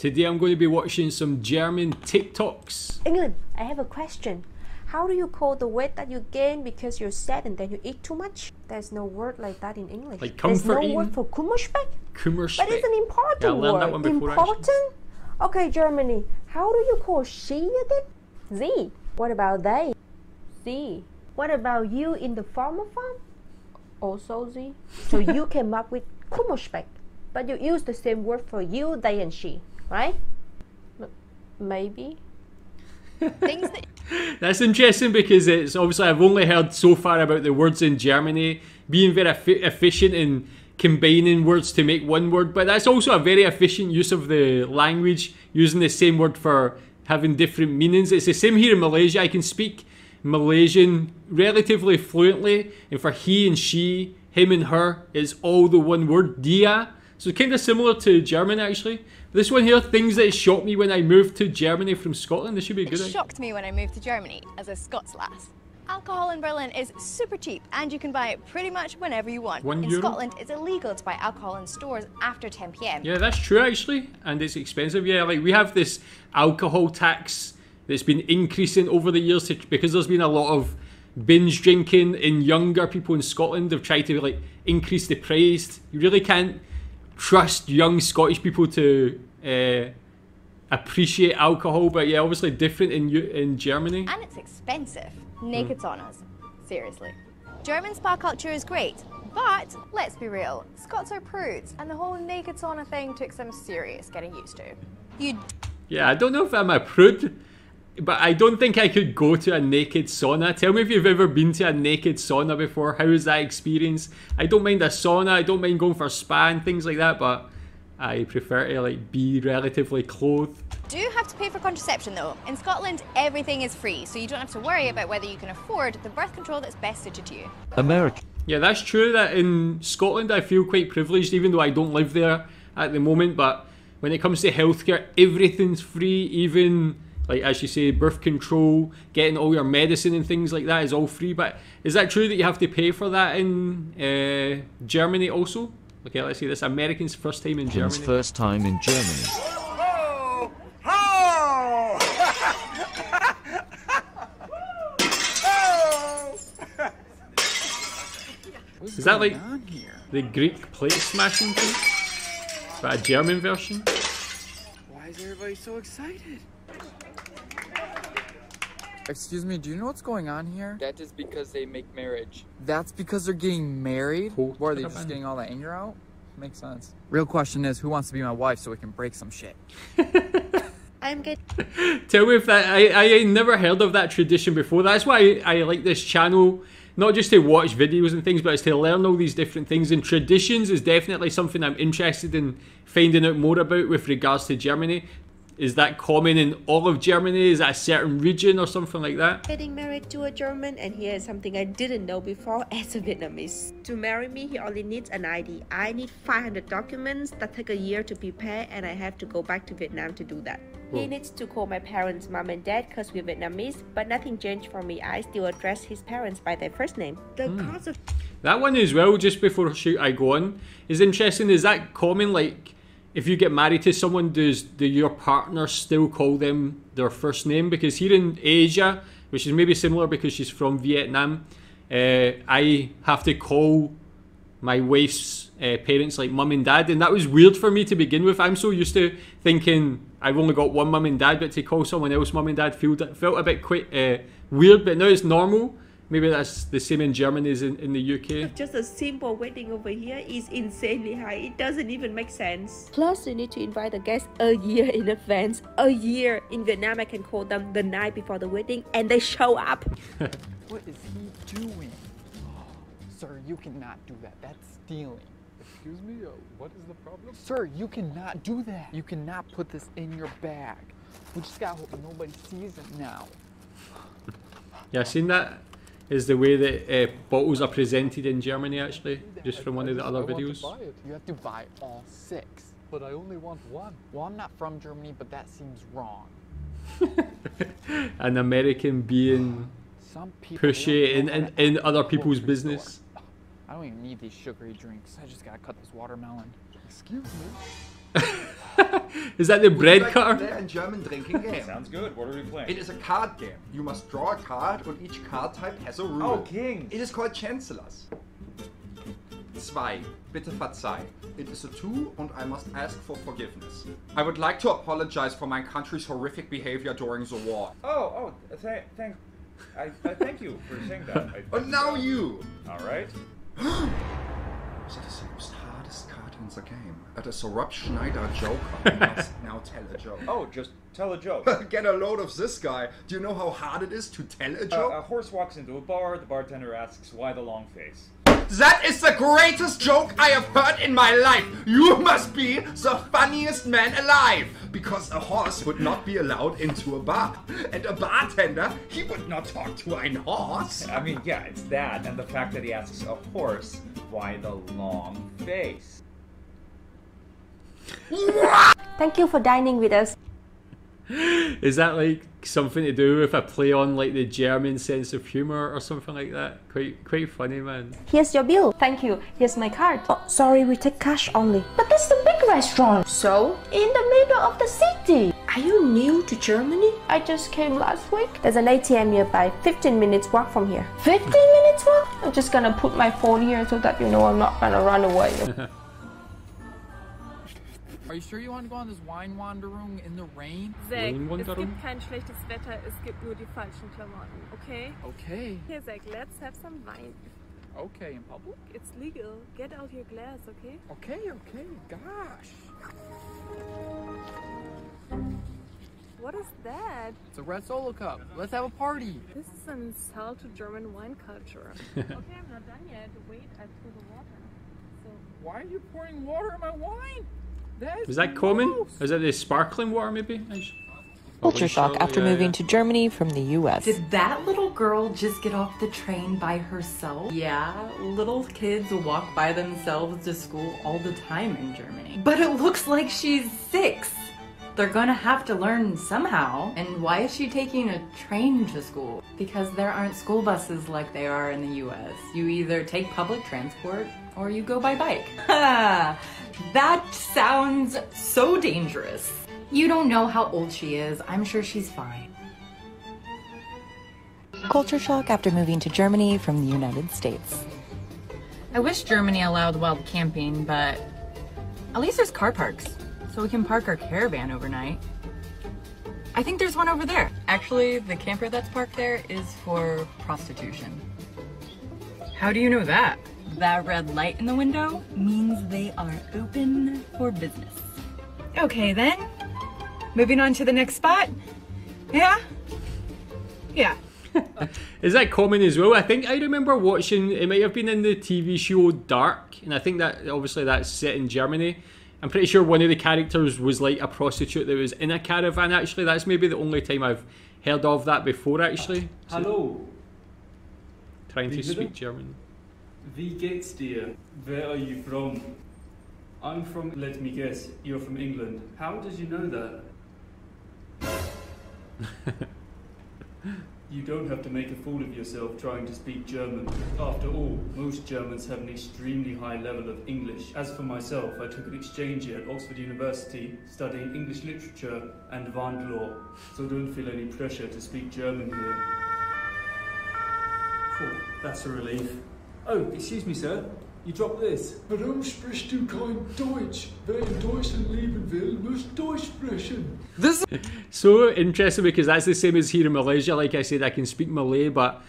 Today I'm going to be watching some German TikToks. England, I have a question. How do you call the weight that you gain because you're sad and then you eat too much? There's no word like that in English. Like There's no eating? word for Kummerspeck? Kummerspeck. But it's an important Yeah, I learned word. that one before, important? Okay, Germany. How do you call she again? Sie. What about they? Sie. What about you in the farmer farm? Also sie. So you came up with Kummerspeck, but you use the same word for you, they, and she, right? M- maybe. Things that That's interesting because it's obviously I've only heard so far about the words in Germany being very effi- efficient in combining words to make one word, but that's also a very efficient use of the language using the same word for having different meanings. It's the same here in Malaysia. I can speak Malaysian relatively fluently, and for he and she, him and her, is all the one word, dia. So kind of similar to German actually. This one here, things that shocked me when I moved to Germany from Scotland. This should be a it good. idea. shocked me when I moved to Germany as a Scots lass. Alcohol in Berlin is super cheap and you can buy it pretty much whenever you want. One in euro? Scotland, it's illegal to buy alcohol in stores after 10 pm. Yeah, that's true actually, and it's expensive. Yeah, like we have this alcohol tax that's been increasing over the years to, because there's been a lot of binge drinking in younger people in Scotland. They've tried to like increase the price. You really can't trust young Scottish people to uh, appreciate alcohol, but yeah, obviously different in in Germany. And it's expensive. Naked saunas. Seriously. German spa culture is great, but let's be real, Scots are prudes, and the whole naked sauna thing took some serious getting used to. You Yeah, I don't know if I'm a prude, but I don't think I could go to a naked sauna. Tell me if you've ever been to a naked sauna before. How is that experience? I don't mind a sauna. I don't mind going for a spa and things like that, but I prefer to like be relatively clothed. do you have to pay for contraception though. In Scotland, everything is free, so you don't have to worry about whether you can afford the birth control that's best suited to you. America. Yeah, that's true. That in Scotland, I feel quite privileged, even though I don't live there at the moment. But when it comes to healthcare, everything's free. Even like as you say, birth control, getting all your medicine and things like that is all free. But is that true that you have to pay for that in uh, Germany also? Okay, let's see. This American's first time in Jim's Germany. first time in Germany. Oh! Oh! oh! Is that like the Greek plate smashing thing? But a German version? Why is everybody so excited? Excuse me, do you know what's going on here? That is because they make marriage. That's because they're getting married? Or are they just getting all that anger out? Makes sense. Real question is, who wants to be my wife so we can break some shit? I'm getting Tell me if that I, I never heard of that tradition before. That's why I, I like this channel, not just to watch videos and things, but it's to learn all these different things. And traditions is definitely something I'm interested in finding out more about with regards to Germany. Is that common in all of Germany? Is that a certain region or something like that? getting married to a German, and here is something I didn't know before as a Vietnamese. To marry me, he only needs an ID. I need 500 documents that take a year to prepare, and I have to go back to Vietnam to do that. He needs to call my parents mom and dad because we're Vietnamese, but nothing changed for me. I still address his parents by their first name. The hmm. cost of That one as well, just before shoot I go on, is interesting. Is that common? Like, if you get married to someone, does do your partner still call them their first name? Because here in Asia, which is maybe similar because she's from Vietnam, uh, I have to call my wife's uh, parents like mum and dad, and that was weird for me to begin with. I'm so used to thinking I've only got one mum and dad, but to call someone else mum and dad felt felt a bit quite uh, weird. But now it's normal. Maybe that's the same in Germany as in, in the UK. just a simple wedding over here is insanely high. It doesn't even make sense. Plus, you need to invite the guests a year in advance. A year. In Vietnam, I can call them the night before the wedding and they show up. What is he doing? Sir, you cannot do that. That's stealing. Excuse me, uh, what is the problem? Sir, you cannot do that. You cannot put this in your bag. We just gotta hope nobody sees it now. Yeah, I've seen that is the way that uh, bottles are presented in Germany actually, just from one of the other videos. You have to buy all six. but I only want one. Well, I'm not from Germany, but that seems wrong. An American being Some people pushy in, in, in other people's grocery store. business. I don't even need these sugary drinks. I just gotta cut this watermelon. Excuse me. Is that the Would you bread like to cutter? play a German drinking game. Sounds good. What are we playing? It is a card game. You must draw a card and each card type has a rule. Oh, king. It is called Chancellors. Zwei. Bitte verzeih. It is a two and I must ask for forgiveness. I would like to apologize for my country's horrific behavior during the war. Oh, oh, th- thank. I, I thank you for saying that. I, And oh, now you! All right. That is the most card in the game. It is a Rob Schneider Joker. You must now tell a joke. Oh, just tell a joke. Get a load of this guy. Do you know how hard it is to tell a Uh, joke? a horse walks into a bar. The bartender asks, "Why the long face?" That is the greatest joke I have heard in my life. You must be the funniest man alive. Because a horse would not be allowed into a bar. And a bartender, he would not talk to a horse. I mean, yeah, it's that, and the fact that he asks a horse, "Why the long face?" Thank you for dining with us. Is that like something to do with a play on like the German sense of humor or something like that? Quite quite funny, man. Here's your bill. Thank you. Here's my card. Oh, sorry, we take cash only. But that's the big restaurant. So, in the middle of the city. Are you new to Germany? I just came last week. There's an ATM nearby, 15 minutes walk from here. 15 minutes walk? I'm just gonna put my phone here so that you know I'm not gonna run away. Are you sure you want to go on this wine wanderung in the rain? Zack, es gibt kein schlechtes Wetter, es gibt nur die falschen Klamotten, okay? Okay. Here, Zack, let's have some wine. Okay, in public? It's legal. Get out your glass, okay? Okay, okay. Gosh. What is that? It's a red solo cup. Let's have a party. This is an insult to German wine culture. okay, I'm not done yet. Wait, I pour the water. So, Why are you pouring water in my wine? That is Is that common? Is that the sparkling water maybe? I Culture shock Probably after yeah, moving yeah. to Germany from the US. Did that little girl just get off the train by herself? Yeah, little kids walk by themselves to school all the time in Germany. But it looks like she's six. They're gonna have to learn somehow. And why is she taking a train to school? Because there aren't school buses like they are in the US. You either take public transport or you go by bike. Ha! That sounds so dangerous. You don't know how old she is. I'm sure she's fine. Culture shock after moving to Germany from the United States. I wish Germany allowed wild camping, but at least there's car parks, so we can park our caravan overnight. I think there's one over there. Actually, the camper that's parked there is for prostitution. How do you know that? That red light in the window means they are open for business. Okay then. Moving on to the next spot. Yeah? Yeah. Is that common as well? I think I remember watching. It might have been in the TV show Dark, and I think that obviously that's set in Germany. I'm pretty sure one of the characters was like a prostitute that was in a caravan. Actually, that's maybe the only time I've heard of that before. Actually, So, Hallo, trying to speak German. wie geht's dir? Where are you from? I'm from, let me guess, you're from England. How did you know that? You don't have to make a fool of yourself trying to speak German. After all, most Germans have an extremely high level of English. As for myself, I took an exchange year at Oxford University studying English literature and Advanced law, so don't feel any pressure to speak German here. That's a relief. Oh, excuse me, sir. You dropped this. Warum sprichst du kein Deutsch? Wer in Deutschland leben will, muss Deutsch sprechen. This So interesting because that's the same as here in Malaysia. Like I said, I can speak Malay, but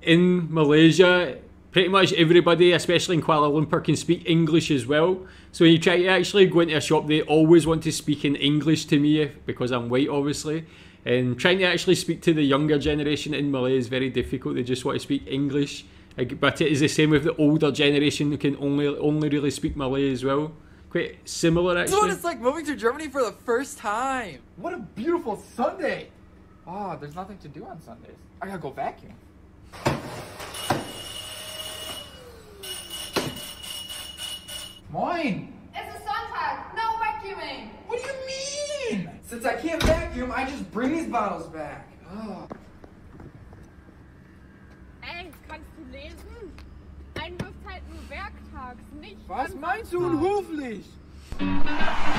in Malaysia, pretty much everybody, especially in Kuala Lumpur, can speak English as well. So when you try to actually go into a shop, they always want to speak in English to me because I'm white, obviously. And trying to actually speak to the younger generation in Malay is very difficult. They just want to speak English. Like, But it is the same with the older generation who can only only really speak Malay as well. Quite similar, This is what actually. it's like moving to Germany for the first time. What a beautiful Sunday. Ah, there's nothing to do on Sundays. I gotta go vacuum. Moin! It's a Sonntag. No vacuuming. What do you mean? Since I can't vacuum, I just bring these bottles back. Ah. Ey, kannst du lesen? Ein wirft halt nur werktags, nicht Was meinst du Samstag. unhöflich?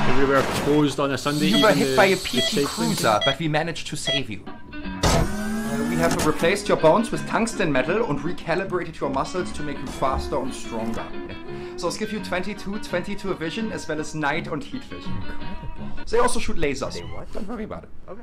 everywhere closed on a Sunday. You were hit by a PT Cruiser, but we managed to save you. Uh, we have replaced your bones with tungsten metal and recalibrated your muscles to make you faster and stronger. So let's give you 22, 22 vision as well as night and heat vision. They also shoot lasers. They what? Don't worry about it. Okay.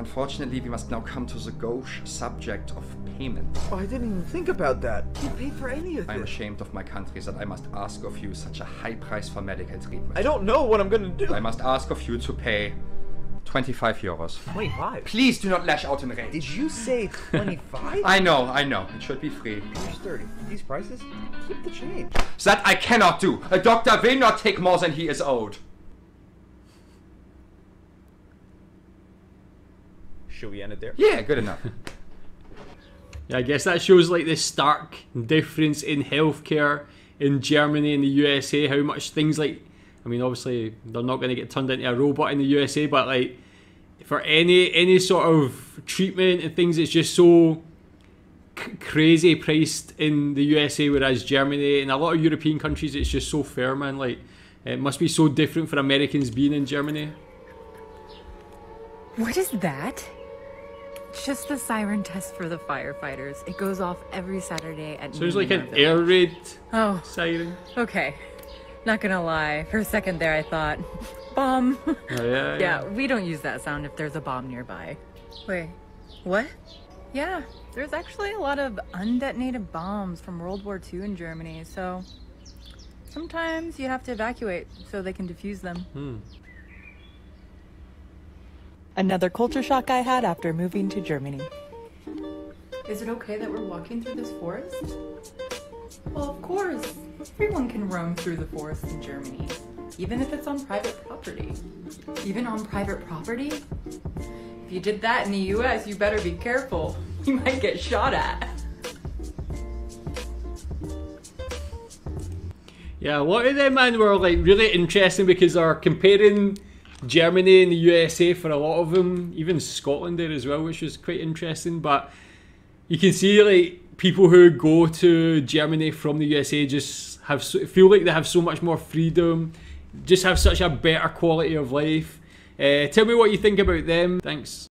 Unfortunately, we must now come to the gauche subject of payment. Oh, I didn't even think about that. You paid for any of I'm this. ashamed of my country that I must ask of you such a high price for medical treatment. I don't know what I'm gonna do. I must ask of you to pay 25 euros. 25? Please do not lash out in rage. Did you say 25? I know, I know. It should be free. You're sturdy. These prices? Keep the change. That I cannot do. A doctor will not take more than he is owed. Should we end it there? Yeah, good enough. Yeah, I guess that shows like the stark difference in healthcare in Germany and the USA. How much things like, I mean, obviously they're not going to get turned into a robot in the USA, but like for any any sort of treatment and things, it's just so c- crazy priced in the USA, whereas Germany and a lot of European countries, it's just so fair, man. Like it must be so different for Americans being in Germany. What is that? Just the siren test for the firefighters. It goes off every Saturday at Sounds noon like an air village. raid Oh. siren. Okay. Not gonna lie, for a second there I thought, bomb. Oh, yeah, yeah, we don't use that sound if there's a bomb nearby. Wait, what? Yeah, there's actually a lot of undetonated bombs from World War II in Germany, so sometimes you have to evacuate so they can defuse them. Hmm. Another culture shock I had after moving to Germany. Is it okay that we're walking through this forest? Well, of course. Everyone can roam through the forest in Germany, even if it's on private property. Even on private property? If you did that in the US, you better be careful. You might get shot at. Yeah, a lot of them, man, were like really interesting because they're comparing Germany and the USA for a lot of them, even Scotland there as well, which was quite interesting. But you can see like people who go to Germany from the USA just have feel like they have so much more freedom, just have such a better quality of life. Uh, tell me what you think about them. Thanks.